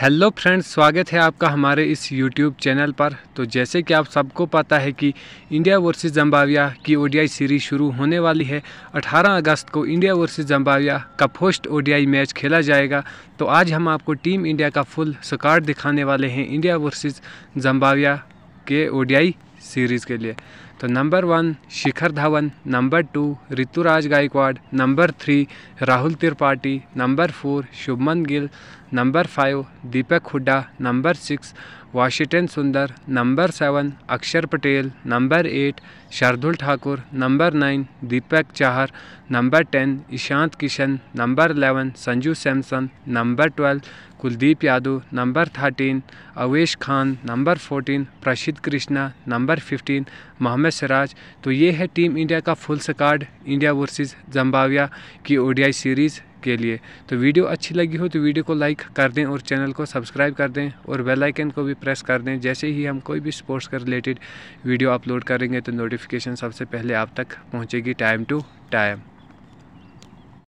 Hello friends, स्वागत है आपका हमारे इस यूट्यूब चैनल पर। तो जैसे कि आप सबको पता है कि इंडिया वर्सेस जम्बाविया की ओडीआई सीरीज़ शुरू होने वाली है। 18 अगस्त को इंडिया वर्सेस जम्बाविया का फ़र्स्ट ओडीआई मैच खेला जाएगा। तो आज हम आपको टीम इंडिया का फुल स्कार्ड दिखाने वाले हैं इंडिया वर्सेस जम्बाविया के ओडीआई सीरीज़ के लिए। तो number one Shikhar Dhawan, number two Ruturaj Gaikwad, number three Rahul Tripathi, number four Shubman Gill, number five Deepak Hooda, number six Washington Sundar, number seven Axar Patel, number eight Shardul Thakur, number nine Deepak Chahar, number ten Ishan Kishan, number eleven Sanju Samson, number twelve Kuldeep Yadav, number thirteen Avesh Khan, number fourteen Prasidh Krishna, number fifteen Mohammed Siraj. तो ये है team India का full squad India versus Zimbabwe ODI ODI series के लिए। तो video अच्छी लगी हो तो वीडियो को लाइक कर दें और चैनल को सब्सक्राइब कर दें और बेल आइकन को भी प्रेस कर दें। जैसे ही हम कोई भी स्पोर्ट्स का रिलेटेड वीडियो अपलोड करेंगे तो नोटिफिकेशन सबसे पहले आप तक पहुँचेगी, टाइम टू टाइम।